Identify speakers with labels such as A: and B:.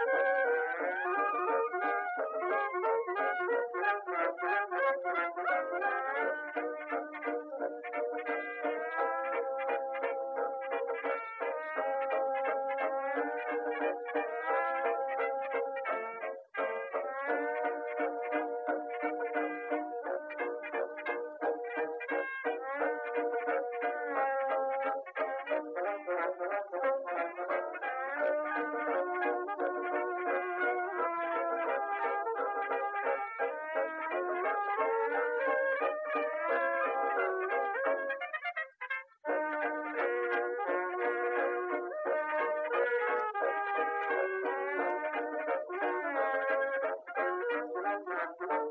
A: うん。Thank you.